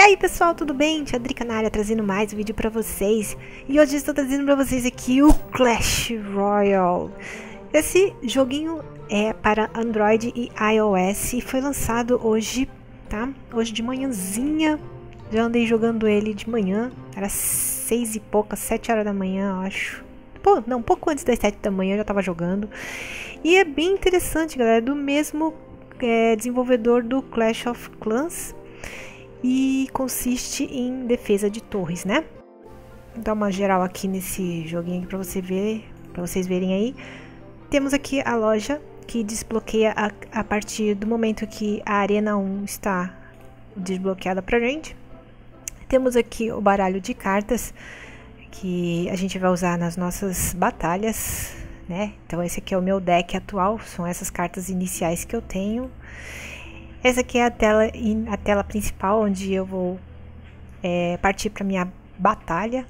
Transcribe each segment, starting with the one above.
E aí pessoal, tudo bem? Tia Drica na área trazendo mais um vídeo pra vocês. E hoje estou trazendo pra vocês aqui o Clash Royale. Esse joguinho é para Android e iOS e foi lançado hoje, tá? Hoje de manhãzinha. Já andei jogando ele de manhã, era seis e pouca, sete horas da manhã eu acho. Pô, não, pouco antes das sete da manhã eu já tava jogando. E é bem interessante galera, do mesmo é, desenvolvedor do Clash of Clans e consiste em defesa de torres, né? Vou dar uma geral aqui nesse joguinho para você ver, para vocês verem aí. Temos aqui a loja que desbloqueia a, a partir do momento que a Arena 1 está desbloqueada pra gente. Temos aqui o baralho de cartas que a gente vai usar nas nossas batalhas, né? Então esse aqui é o meu deck atual, são essas cartas iniciais que eu tenho. Essa aqui é a tela, a tela principal, onde eu vou é, partir para minha batalha.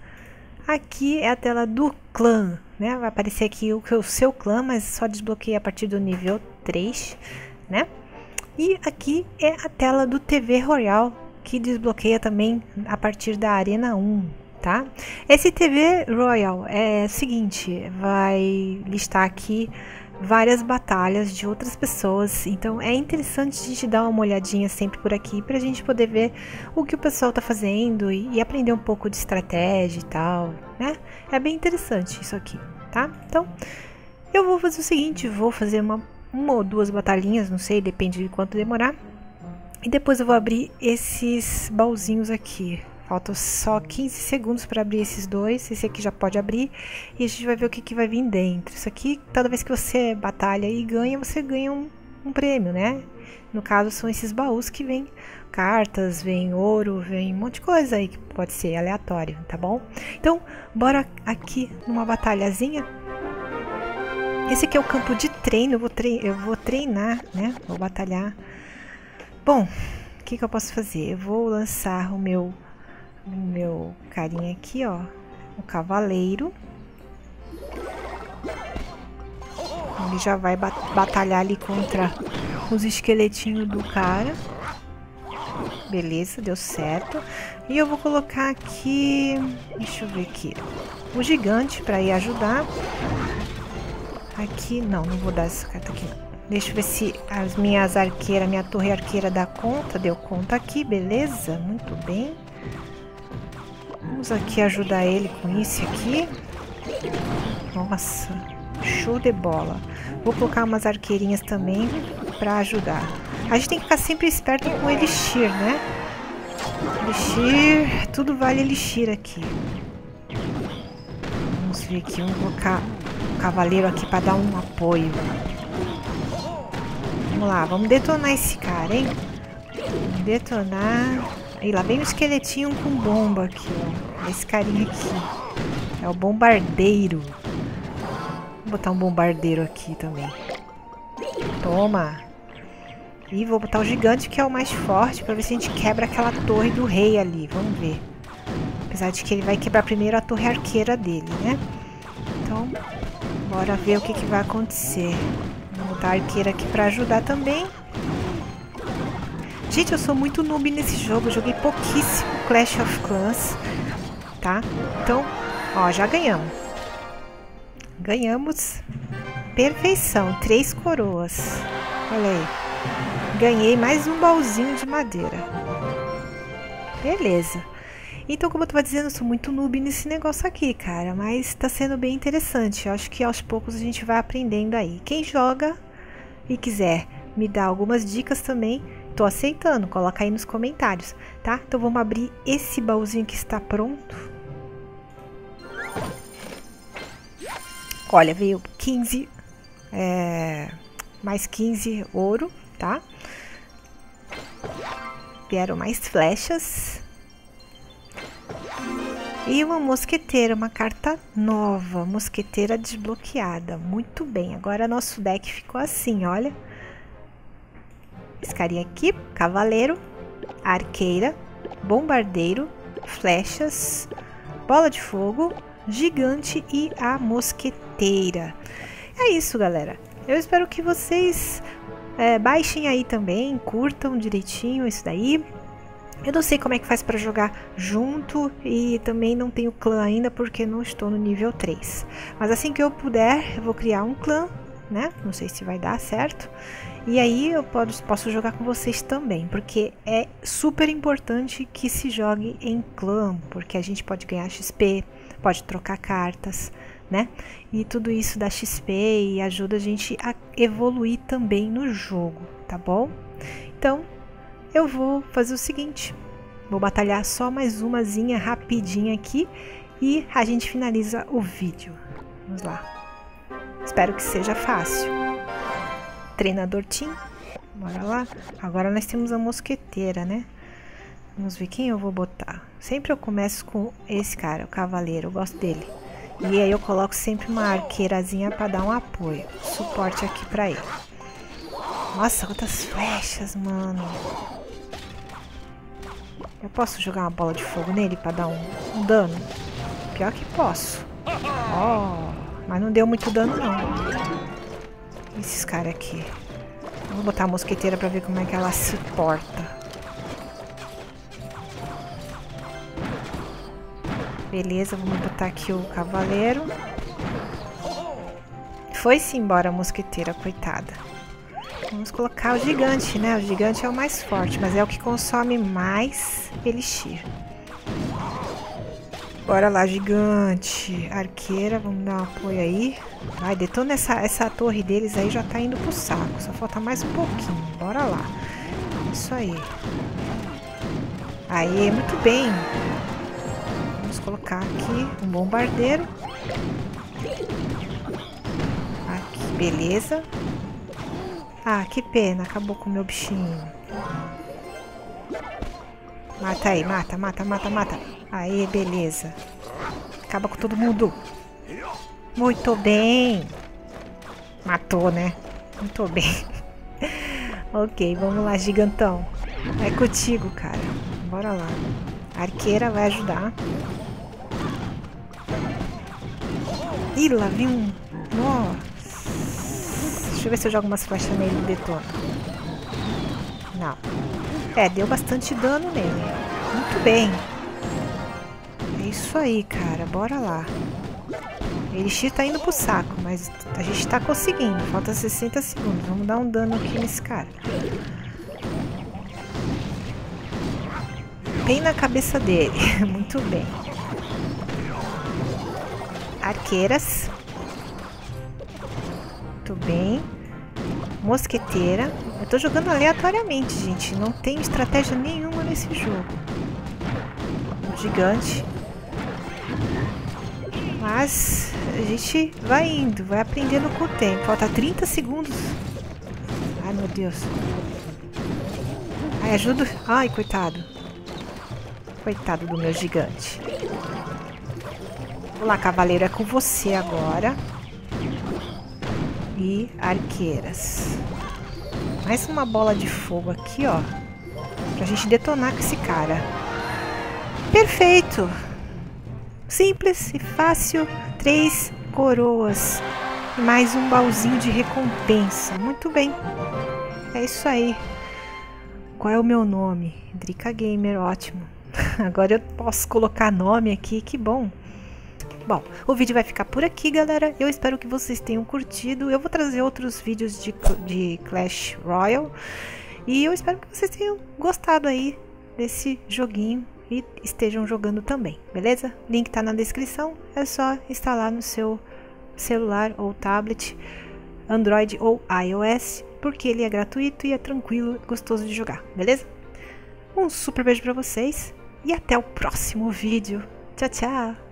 Aqui é a tela do clã, né? Vai aparecer aqui o, o seu clã, mas só desbloqueia a partir do nível 3, né? E aqui é a tela do TV Royal, que desbloqueia também a partir da Arena 1, tá? Esse TV Royal é o seguinte, vai listar aqui várias batalhas de outras pessoas. Então é interessante a gente dar uma olhadinha sempre por aqui para a gente poder ver o que o pessoal está fazendo e, e, aprender um pouco de estratégia e tal, né? É bem interessante isso aqui, tá? Então eu vou fazer o seguinte, vou fazer uma, uma ou duas batalhinhas, não sei, depende de quanto demorar. E depois eu vou abrir esses baúzinhos aqui. Faltam só 15 segundos para abrir esses dois. Esse aqui já pode abrir. E a gente vai ver o que, que vai vir dentro. Isso aqui, toda vez que você batalha e ganha, você ganha um, um prêmio, né? No caso, são esses baús que vêm cartas, vem ouro, vem um monte de coisa aí que pode ser aleatório, tá bom? Então, bora aqui numa batalhazinha. Esse aqui é o campo de treino, eu vou, eu vou treinar, né? Vou batalhar. Bom, o que, que eu posso fazer? Eu vou lançar o meu meu carinha aqui, ó, o cavaleiro. Ele já vai batalhar ali contra os esqueletinhos do cara. Beleza, deu certo. E eu vou colocar aqui, deixa eu ver aqui, o gigante para ir ajudar. Aqui, não, não vou dar essa carta aqui. Deixa eu ver se as minhas arqueiras, minha torre arqueira dá conta. Deu conta aqui, beleza? Muito bem. Vamos aqui ajudar ele com isso aqui. Nossa, show de bola. Vou colocar umas arqueirinhas também para ajudar. A gente tem que ficar sempre esperto com elixir, né? Elixir, tudo vale elixir aqui. Vamos ver aqui, vamos colocar o cavaleiro aqui para dar um apoio. Vamos lá, vamos detonar esse cara, hein? Vamos detonar. E lá vem o esqueletinho com bomba aqui, ó. Esse carinha aqui. É o bombardeiro. Vou botar um bombardeiro aqui também. Toma. E vou botar o gigante, que é o mais forte, pra ver se a gente quebra aquela torre do rei ali. Vamos ver. Apesar de que ele vai quebrar primeiro a torre arqueira dele, né? Então, bora ver o que, que vai acontecer. Vou botar a arqueira aqui pra ajudar também. Gente, eu sou muito noob nesse jogo. Eu joguei pouquíssimo Clash of Clans, tá? Então, ó, já ganhamos. Ganhamos. Perfeição. Três coroas. Olha aí. Ganhei mais um baúzinho de madeira. Beleza. Então, como eu tava dizendo, eu sou muito noob nesse negócio aqui, cara. Mas tá sendo bem interessante. Eu acho que aos poucos a gente vai aprendendo aí. Quem joga e quiser me dar algumas dicas também, Tô aceitando, coloca aí nos comentários, tá? Então vamos abrir esse baúzinho que está pronto. Olha, veio 15, é, mais 15 ouro, tá? Vieram mais flechas. E uma mosqueteira, uma carta nova, mosqueteira desbloqueada. Muito bem, agora nosso deck ficou assim, olha. Esse carinha aqui, cavaleiro, arqueira, bombardeiro, flechas, bola de fogo, gigante e a mosqueteira. É isso, galera. Eu espero que vocês é, baixem aí também, curtam direitinho isso daí. Eu não sei como é que faz para jogar junto e também não tenho clã ainda porque não estou no nível 3. Mas assim que eu puder, eu vou criar um clã, né? Não sei se vai dar certo. E aí eu posso, jogar com vocês também, porque é super importante que se jogue em clã, porque a gente pode ganhar XP, pode trocar cartas, né? E tudo isso dá XP e ajuda a gente a evoluir também no jogo, tá bom? Então, eu vou fazer o seguinte, vou batalhar só mais umazinha rapidinha aqui e a gente finaliza o vídeo. Vamos lá. Espero que seja fácil. Treinador Tim, bora lá. Agora nós temos a mosqueteira, né? Vamos ver quem eu vou botar. Sempre eu começo com esse cara, o cavaleiro, eu gosto dele. E aí eu coloco sempre uma arqueirazinha para dar um apoio, suporte aqui para ele. Nossa, quantas flechas, mano. Eu posso jogar uma bola de fogo nele para dar um, um, dano? Pior que posso. Oh, mas não deu muito dano não. Esses caras aqui. vou botar a mosqueteira para ver como é que ela se porta. Beleza, vamos botar aqui o cavaleiro. Foi-se embora a mosqueteira, coitada. Vamos colocar o gigante, né? O gigante é o mais forte, mas é o que consome mais elixir. Bora lá, gigante. Arqueira, vamos dar um apoio aí. Vai, detona essa, essa torre deles aí, já tá indo pro saco. Só falta mais um pouquinho. Bora lá. Isso aí. Aí, muito bem. Vamos colocar aqui um bombardeiro. Aqui, beleza. Ah, que pena, acabou com o meu bichinho. Mata aí, mata, mata, mata, mata. Aí, beleza. Acaba com todo mundo. Muito bem. Matou, né? Muito bem. ok, vamos lá, gigantão. É contigo, cara. Bora lá. Arqueira vai ajudar. Ih, lá vi um... Nossa. Deixa eu ver se eu jogo umas flechas nele e detona. Não. É, deu bastante dano nele. Muito bem. É isso aí, cara. Bora lá. Elixir tá indo pro saco, mas a gente tá conseguindo. Falta 60 segundos. Vamos dar um dano aqui nesse cara. Bem na cabeça dele. Muito bem. Arqueiras. Muito bem. Mosqueteira. Eu tô jogando aleatoriamente, gente. Não tem estratégia nenhuma nesse jogo. gigante. Mas a gente vai indo, vai aprendendo com o tempo. Falta 30 segundos. Ai, meu Deus. Ai, ajuda. Ai, coitado. Coitado do meu gigante. Olá, cavaleiro. É com você agora e arqueiras. Mais uma bola de fogo aqui, ó. Pra gente detonar com esse cara. Perfeito! Simples e fácil. Três coroas. Mais um baúzinho de recompensa. Muito bem. É isso aí. Qual é o meu nome? Drica Gamer, ótimo. Agora eu posso colocar nome aqui, que bom. Bom, o vídeo vai ficar por aqui, galera. Eu espero que vocês tenham curtido. Eu vou trazer outros vídeos de, de Clash Royale. E eu espero que vocês tenham gostado aí desse joguinho e estejam jogando também, beleza? Link tá na descrição, é só instalar no seu celular ou tablet, Android ou iOS, porque ele é gratuito e é tranquilo, gostoso de jogar, beleza? Um super beijo para vocês e até o próximo vídeo. Tchau, tchau!